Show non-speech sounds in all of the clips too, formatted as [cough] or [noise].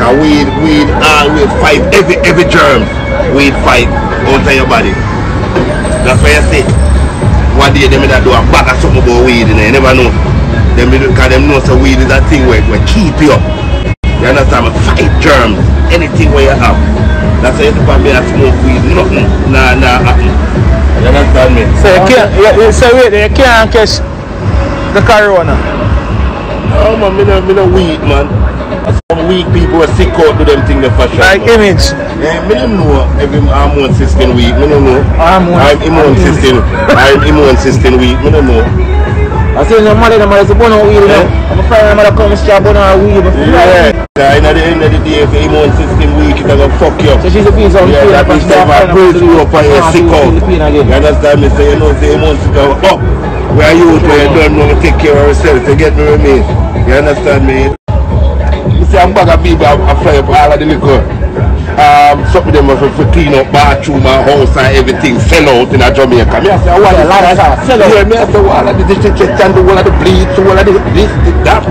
Cause weed, weed always fight every every germ. Weed fight outside your body. That's why I say one day them that do a bag of something about weed and you never know. Them because them know so weed is that thing where, where keep you up. You understand? Fight germs, anything where you have. That's why you have to be a smoke weed, nothing, nah, nah, happen. You understand me? So you can't, you, you, so wait, you can't catch the corona. Oh man, me no, me no weak man. Weak people are sick out to them thing the fashion. Like image. Yeah, me don't know every hormone system weak. Me don't know. Hormone- I'm immune system. [laughs] I'm immune system weak. Me don't know. I say no mother, no mother, it's a weed, you know. I'm a friend, my mother come and start bone weed. but- Yeah. Yeah, in the end of the day, if your immune system weak, it's gonna fuck you. So she's a piece of Yeah, that means they might build you up and you're sick out. You understand me? So you know, say immune system up. Where you where you don't know to take care of yourself. You get me with me? You understand me? See, I'm back at people, I, I fly up all of the liquor. Um, some of them are for, clean up bathroom and house and everything, sell out in a Jamaica. Me I say, what is that? Sell out. Yeah, me I say, what are the disinfectant, the whole of the bleach, whole of the this, the that.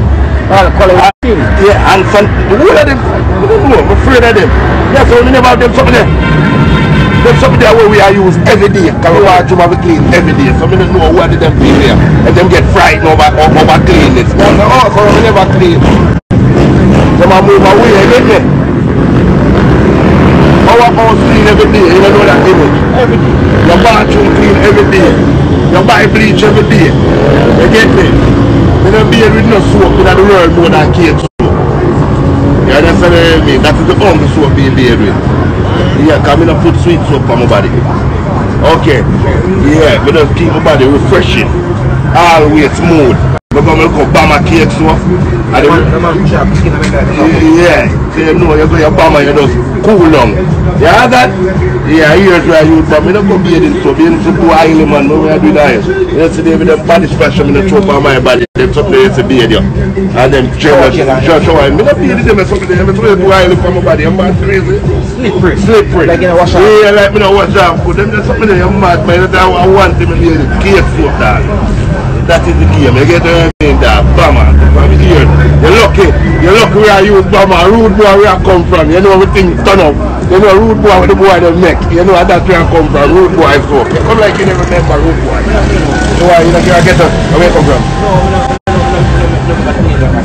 All the color yeah, and some, the whole of them, I don't know, I'm afraid of them. Yeah, so we never have them something there. Them something there where we are used every day, because we want to have it clean every day. So we don't know what did them be there. And them get frightened over, over, cleanness. They say, oh, so we never clean. Move away, you get me? Our house clean every day, know that image. Every day. Your bathroom clean every day. Your body bleach every day. You get me? You don't be with no soap in the world more than soap. You understand what I mean? That is the only soap being made with. Yeah, come in and put sweet soap on my body. Okay. Yeah, me just keep my body refreshing. Always smooth. But I'm going to buy my cake soap. And yeah, so you know, you go your bomber, you just cool down. You have that? Yeah, here's where you but me not go bathing so being so too highly man, no way I do that. Yesterday with them body splash, me not throw on my body, them something they to bathe you. And them shower, shower, shower. Me not bathing them, something them, it's way too highly for my body, I'm mad crazy. Slippery. Slippery. Like in a wash off. Yeah, like me not wash off, them something I'm mad, man. How I want them to be the case soap dog. That is the game. You get what I mean, that bomber. You're lucky. You're lucky where you bomber, rude boy where I come from. You know everything turn up. You know rude boy with the boy them neck. You know that's where I come from. Rude boy so. You come like you never remember rude boy. So why you not care get us? Where come from?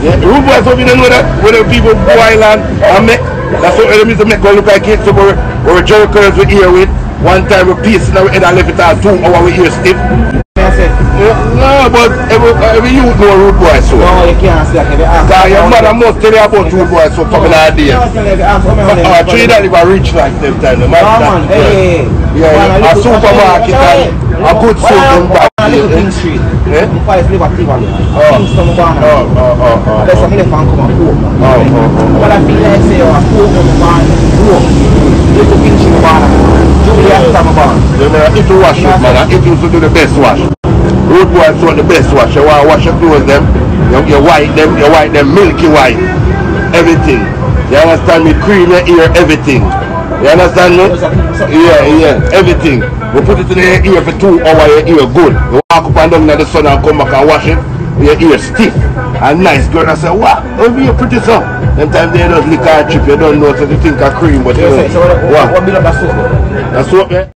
Yeah, rude boy so you don't know that when the people go island and make that's what to make one look like it so we're, we're jokers with ear with. One time we piece in our head and left it all two hour with ear stiff. I said, Yeah, no, but every, every youth know rude boy so. no, you can't say that. If you ask Cause your mother must tell you about rude boy so fucking idea. Oh, Trinidad is a rich like them time. The man, No, man, that- hey. Yeah, yeah, a supermarket and a good soup in back. I live in King Street. Yeah? I'm five live at Cleveland. Oh. Kingston, Ghana. Oh, oh, oh, oh. That's a million fan come and cook. Oh, oh, oh. But I feel like say, oh, I cook on the barn, cook. You cook in King Ghana. Julie after my barn. You know, if you wash it, man, if you to do the best wash. Road boys want the best wash. You want to wash your clothes, them. You, you white them, you white them milky white. Everything. You understand me? Cream your ear, everything. You understand me? Yeah, yeah, everything. We put it in your ear for two hours, your ear good. You walk up and down in the sun and come back and wash it. Your ear stiff and nice. Girl, I say, what? Oh, you pretty so. Them time they just lick and chip, you don't know, so you think of cream, but you know. so what, what, What? what build up that? That's what.